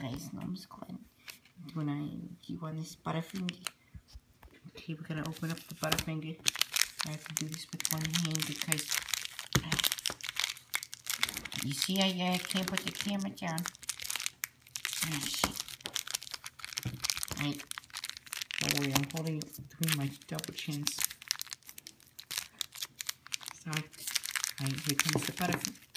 guys, no, I'm just glad when I do on this Butterfinger. Okay, we're gonna open up the Butterfinger. I have to do this with one hand because you see I uh, can't put the camera down. Oh shit. I don't worry, I'm holding it between my double chins. So Alright, here comes the Butterfinger.